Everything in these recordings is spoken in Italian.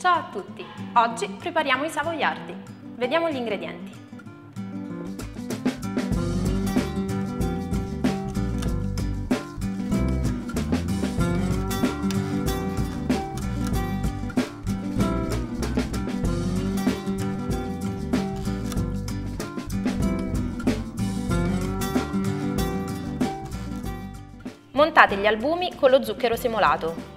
Ciao a tutti! Oggi prepariamo i savoiardi. Vediamo gli ingredienti. Montate gli albumi con lo zucchero semolato.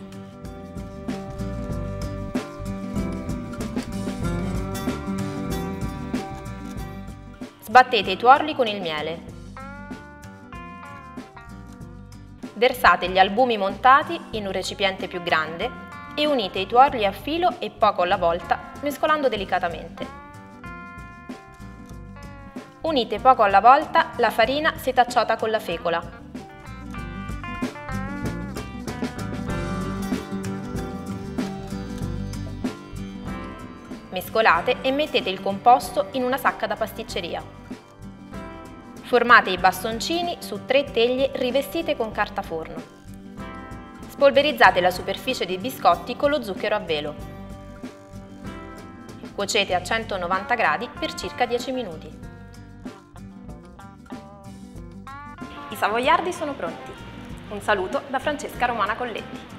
Sbattete i tuorli con il miele. Versate gli albumi montati in un recipiente più grande e unite i tuorli a filo e poco alla volta, mescolando delicatamente. Unite poco alla volta la farina setacciata con la fecola. Mescolate e mettete il composto in una sacca da pasticceria. Formate i bastoncini su tre teglie rivestite con carta forno. Spolverizzate la superficie dei biscotti con lo zucchero a velo. Cuocete a 190 gradi per circa 10 minuti. I savoiardi sono pronti. Un saluto da Francesca Romana Colletti.